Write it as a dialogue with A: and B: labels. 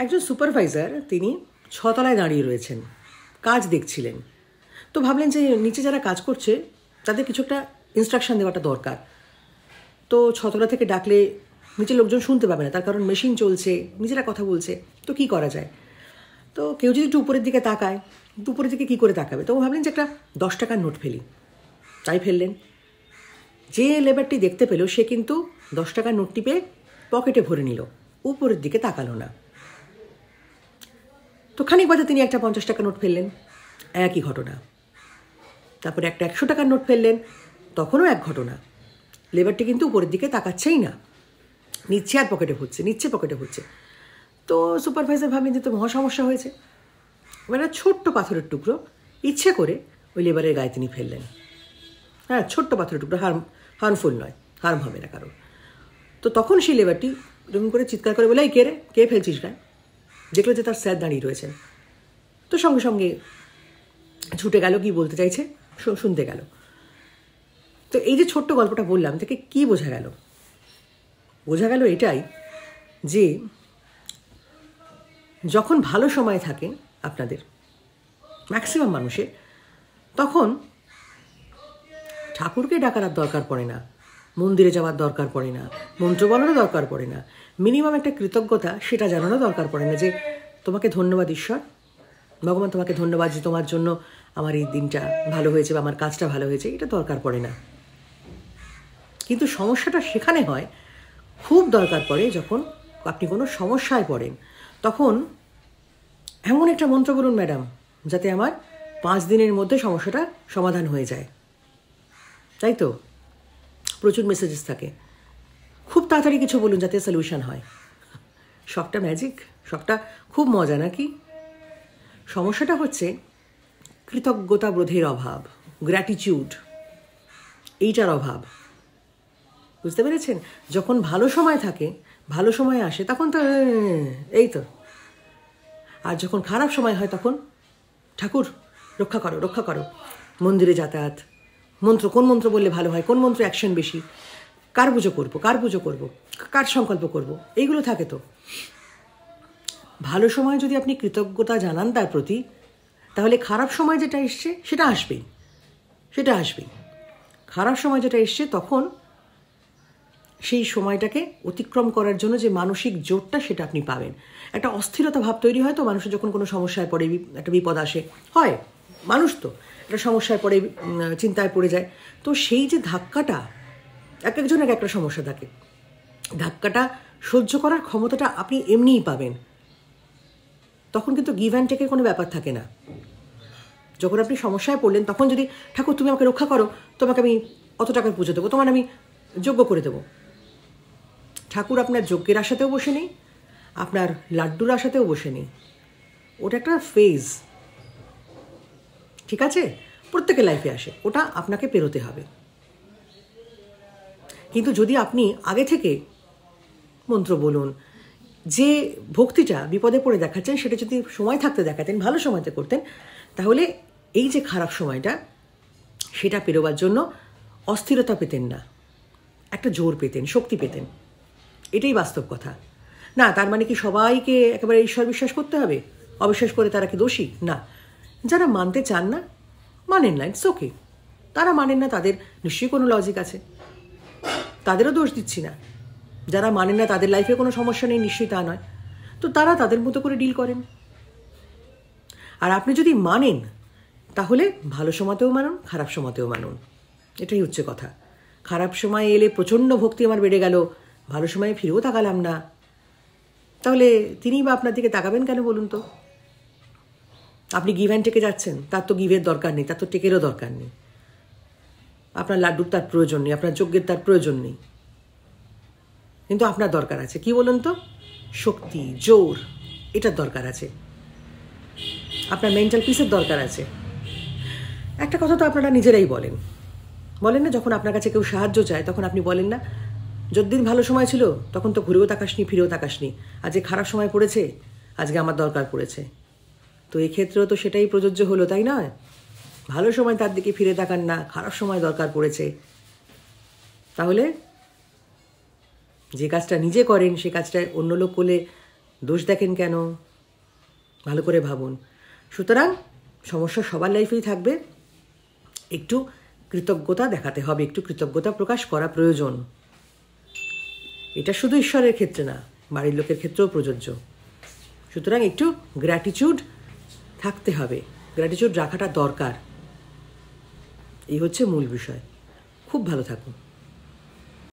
A: একজন সুপারভাইজার, তিনি ছতলায় দাঁড়িয়ে রয়েছেন, কাজ দেখছিলেন। তো ভাবলেন যে নিচে যারা কাজ করছে, তাদের কিছু একটা ইনস্ট্রাকশন দেওয়াটা দরকার। তো ছতলা থেকে ডাকলে নিচে লোকজন শুনতে পাবে না, তার কারণ মেশিন চলছে, নিজেরা কথা বলছে, তো কি করা যায়? তো কেউ যদি একটু উপরের দিকে তাকায় উপরের দিকে কী করে তাকাবে? তো ভাবলেন যে একটা দশ টাকার নোট ফেলি। তাই ফেললেন। যে লেবারটি দেখতে পেল, সে কিন্তু দশ টাকার নোটটি পেয়ে পকেটে ভরে নিল। উপরের দিকে তাকালো না। তো খানিক বাদে তিনি একটা পঞ্চাশ টাকা নোট ফেললেন। একই ঘটনা। তারপরে একটা একশো টাকার নোট ফেললেন, তখনও এক ঘটনা। লেবারটি কিন্তু উপরের দিকে তাকাচ্ছেই না। নিচ্ছে আর পকেটে হচ্ছে নিচ্ছে, পকেটে হচ্ছে তো সুপারভাইজার ভাবেন যে তো মহা সমস্যা হয়েছে। মানে ছোট্ট পাথরের টুকরো, ইচ্ছে করে ওই লেবারের গায়ে তিনি ফেললেন। হ্যাঁ ছোট্ট পাথরের টুকরো হার্ম হার্মফুল নয়, হার্ম হবে না কারোর। তো তখন সেই লেবারটি এরকম করে চিৎকার করে বলে, এই কে রে? কে ফেলছিস গায়ে? দেখল যে তার স্যার দাঁড়িয়ে রয়েছেন। তো সঙ্গে সঙ্গে ছুটে গেল, কি বলতে চাইছে? শুনতে গেল। তো এই যে ছোট্ট গল্পটা বললাম থেকে কি বোঝা গেল? বোঝা গেল এটাই যে যখন ভালো সময় থাকে আপনাদের ম্যাক্সিমাম মানুষের, তখন ঠাকুরকে ডাকার দরকার পড়ে না। মন্দিরে যাওয়ার দরকার পড়ে না, মন্ত্র বলারও দরকার পড়ে না। মিনিমাম একটা কৃতজ্ঞতা, সেটা জানানো দরকার পড়ে না যে, তোমাকে ধন্যবাদ ঈশ্বর। ভগবান তোমাকে ধন্যবাদ যে তোমার জন্য আমার এই দিনটা ভালো হয়েছে বা আমার কাজটা ভালো হয়েছে। এটা দরকার পড়ে না। কিন্তু সমস্যাটা সেখানে হয়, খুব দরকার পড়ে যখন আপনি কোনো সমস্যায় পড়েন। তখন এমন একটা মন্ত্র বলুন ম্যাডাম, যাতে আমার পাঁচ দিনের মধ্যে সমস্যাটা সমাধান হয়ে যায়। তাই তো? প্রচুর মেসেজেস থাকে। খুব তাড়াতাড়ি কিছু বলুন যাতে সলিউশন হয়। সবটা ম্যাজিক সবটা খুব মজা নাকি? সমস্যাটা হচ্ছে কৃতজ্ঞতা বোধের অভাব গ্র্যাটিচিউড এইটার অভাব। বুঝতে পেরেছেন? যখন ভালো সময় থাকে, ভালো সময় আসে, তখন তো এই তো। আর যখন খারাপ সময় হয়, তখন ঠাকুর, রক্ষা করো রক্ষা করো। মন্দিরে যাতায়াত মন্ত্র, কোন মন্ত্র বললে ভালো হয়, কোন মন্ত্র অ্যাকশন বেশি? কার পুজো করব, কার পুজো করব, কার সংকল্প করব, এইগুলো থাকে তো। ভালো সময় যদি আপনি কৃতজ্ঞতা জানান তার প্রতি, তাহলে খারাপ সময় যেটা এসছে, সেটা আসবেই সেটা আসবেই। খারাপ সময় যেটা এসছে, তখন সেই সময়টাকে অতিক্রম করার জন্য যে মানসিক জোরটা সেটা আপনি পাবেন। একটা অস্থিরতা ভাব তৈরি হয় তো, মানুষের যখন কোনো সমস্যায় পড়ে একটা বিপদ আসে, হয়, মানুষ তো। একটা সমস্যায় পড়ে চিন্তায় পড়ে যায়। তো সেই যে ধাক্কাটা, এক একজনের একটা সমস্যা থাকে। ধাক্কাটা সহ্য করার ক্ষমতাটা আপনি এমনিই পাবেন। তখন কিন্তু গিভ অ্যান্ড টেকের কোনো ব্যাপার থাকে না। যখন আপনি সমস্যায় পড়লেন, তখন যদি, ঠাকুর, তুমি আমাকে রক্ষা করো, তোমাকে আমি অত টাকার পুজো দেবো, তোমার আমি যোগ্য করে দেবো। ঠাকুর আপনার যজ্ঞের আশাতেও বসে নেই, আপনার লাড্ডুর আশাতেও বসে নেই। ওটা একটা ফেজ ঠিক আছে? প্রত্যেকের লাইফে আসে। ওটা আপনাকে পেরোতে হবে। কিন্তু যদি আপনি আগে থেকে মন্ত্র বলুন, যে ভক্তিটা বিপদে পড়ে দেখাচ্ছেন, সেটা যদি সময় থাকতে দেখাতেন, ভালো সময়তে করতেন, তাহলে এই যে খারাপ সময়টা, সেটা পেরোবার জন্য অস্থিরতা পেতেন না। একটা জোর পেতেন, শক্তি পেতেন। এটাই বাস্তব কথা। না, তার মানে কি সবাইকে একেবারে ঈশ্বর বিশ্বাস করতে হবে? অবিশ্বাস করে তারা কি দোষী? না। যারা মানতে চান না, মানেন না ইটস ওকে তারা মানেন না, তাদের নিশ্চয়ই কোনো লজিক আছে। তাদেরও দোষ দিচ্ছি না। যারা মানেন না, তাদের লাইফে কোনো সমস্যা নেই, নিশ্চয়ই তা নয়। তো তারা তাদের মতো করে ডিল করেন। আর আপনি যদি মানেন, তাহলে ভালো সময়তেও মানুন, খারাপ সময়তেও মানুন। এটাই হচ্ছে কথা। খারাপ সময় এলে প্রচণ্ড ভক্তি আমার বেড়ে গেল, ভালো সময়ে ফিরেও তাকালাম না। তাহলে তিনি বা আপনার দিকে তাকাবেন কেন বলুন তো? আপনি গিভ অ্যান্ড টেকে যাচ্ছেন, তার তো গিভের দরকার নেই, তার তো টেকেরও দরকার নেই। আপনার লাড্ডুর তার প্রয়োজন নেই, আপনার যজ্ঞের তার প্রয়োজন নেই। কিন্তু আপনার দরকার আছে, কি বলুন তো? শক্তি, জোর, এটার দরকার আছে। আপনার মেন্টাল পিসের দরকার আছে। একটা কথা তো আপনারা নিজেরাই বলেন। বলেন না, যখন আপনার কাছে কেউ সাহায্য চায়, তখন আপনি বলেন না, যতদিন ভালো সময় ছিল, তখন তো ঘুরেও তাকাসনি, ফিরেও তাকাসনি। আজকে খারাপ সময় পড়েছে, আজকে আমার দরকার পড়েছে। তো এক্ষেত্রেও তো সেটাই প্রযোজ্য হলো, তাই নয়? ভালো সময় তার দিকে ফিরে তাকান না, খারাপ সময় দরকার পড়েছে। তাহলে যে কাজটা নিজে করেন, সে কাজটা অন্য লোক করলে দোষ দেখেন কেন? ভালো করে ভাবুন। সুতরাং সমস্যা সবার লাইফেই থাকবে। একটু কৃতজ্ঞতা দেখাতে হবে, একটু কৃতজ্ঞতা প্রকাশ করা প্রয়োজন। এটা শুধু ঈশ্বরের ক্ষেত্রে না, বাড়ির লোকের ক্ষেত্রেও প্রযোজ্য। সুতরাং একটু গ্র্যাটিচিউড থাকতে হবে। গ্র্যাটিচিউড রাখাটা দরকার। এই হচ্ছে মূল বিষয়। খুব ভালো থাকুন।